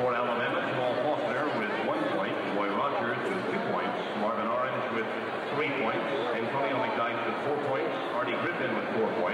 For Alabama, Paul Faulkner with one point, Roy Rogers with two points, Marvin Orange with three points, Antonio McDyess with four points, Artie Griffin with four points,